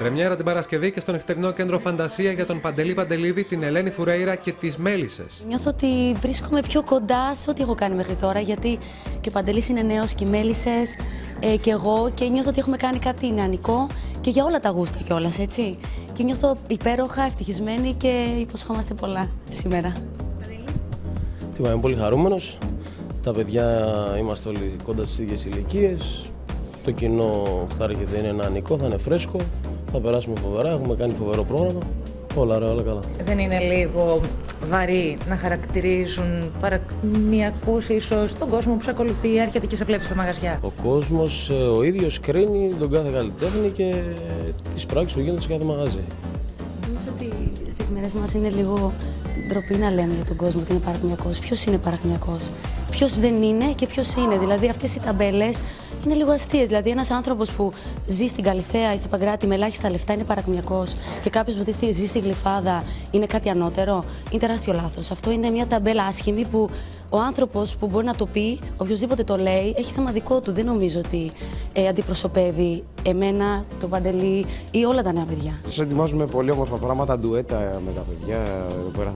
Πρεμιέρα την Παρασκευή και στο νυχτερινό κέντρο Φαντασία για τον Παντελή Παντελίδη, την Ελένη Φουρέιρα και τις Μέλισσες. Νιώθω ότι βρίσκομαι πιο κοντά σε ό,τι έχω κάνει μέχρι τώρα, γιατί και ο Παντελής είναι νέος και οι Μέλισσες ε, και εγώ και νιώθω ότι έχουμε κάνει κάτι νεανικό και για όλα τα γούστα κιόλας, έτσι. Και νιώθω υπέροχα, ευτυχισμένη και υποσχόμαστε πολλά σήμερα. Τι είμαι πολύ χαρούμενος. Τα παιδιά είμαστε όλοι κοντά στις ίδιες ηλικίες. Το κοινό θα έρχεται, είναι νεανικό, θα είναι φρέσκο. Θα περάσουμε φοβερά, έχουμε κάνει φοβερό πρόγραμμα. Όλα ωραία, όλα καλά. Δεν είναι λίγο βαρύ να χαρακτηρίζουν παρακμιακούς ίσως τον κόσμο που σε ακολουθεί, έρχεται και σε βλέπει στα μαγαζιά. Ο κόσμος ε, ο ίδιος κρίνει τον κάθε καλλιτέχνη και τις πράξεις που γίνονται σε κάθε μαγαζί. Νομίζω ότι στις μέρες μας είναι λίγο ντροπή να λέμε για τον κόσμο ότι είναι παρακμιακός. Ποιος είναι παρακμιακός, ποιος δεν είναι και ποιος είναι. Δηλαδή αυτές οι ταμπέλες είναι λίγο αστείες. Δηλαδή, ένας άνθρωπος που ζει στην Καλιθέα ή στην Παγκράτη με ελάχιστα λεφτά είναι παρακμιακός και κάποιος που ζει στη Γλυφάδα είναι κάτι ανώτερο. Είναι τεράστιο λάθος. Αυτό είναι μια ταμπέλα άσχημη που ο άνθρωπος που μπορεί να το πει, οποιοδήποτε το λέει, έχει θέμα δικό του. Δεν νομίζω ότι ε, αντιπροσωπεύει εμένα, το Παντελή ή όλα τα νέα παιδιά. Σας ετοιμάζουμε πολύ όμορφα πράγματα, ντουέτα με τα παιδιά εδώ πέρα.